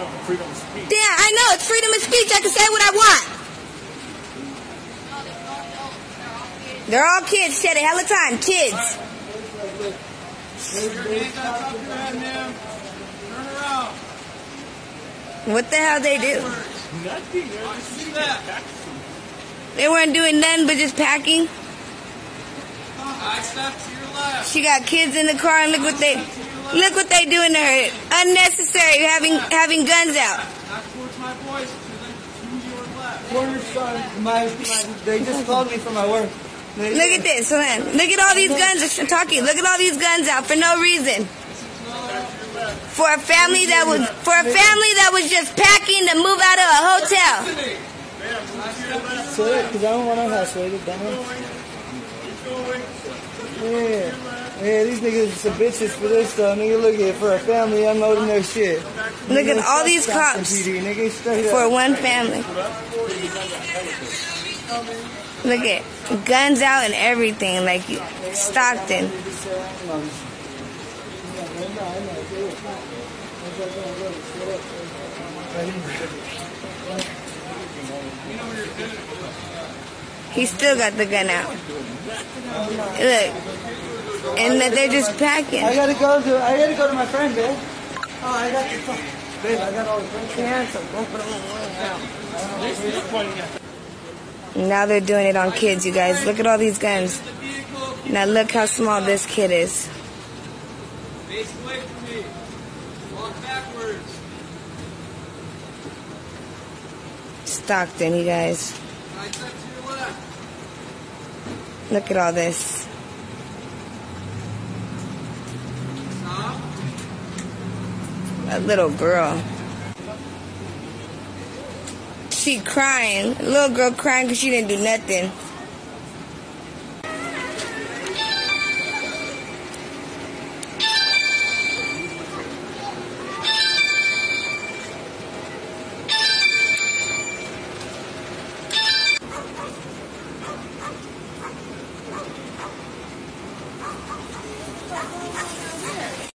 Freedom of speech. Yeah, I know. It's freedom of speech. I can say what I want. They're all kids. Said it hell of time. Kids. What the hell they do? Nothing. They're They weren't doing nothing but just packing. She got kids in the car and look what they look what they doing to her. Unnecessary having having guns out. My, my, they just called me for my work. They- Look at this, man. Look at all these guns talking. Look at all these guns out for no reason. For a family that was for a family that was just packing to move out of a hotel. So, because I don't want to hustle it down. Yeah. Yeah, these niggas are some bitches for this though. Nigga, look at for a family unloading their shit. Look at all these cops PD, nigga, for up. one family. Look at guns out and everything, like Stockton. He still got the gun out. Look, and that they're just packing. I gotta go to, I gotta go to my friend, babe. Oh, I got the phone. Babe, I got all the friends. Now they're doing it on kids, you guys. Look at all these guns. Now look how small this kid is. Face away from me. Walk backwards. Stockton, you guys. Right step to your left. Look at all this. A little girl. She crying. Little girl crying because she didn't do nothing. 何?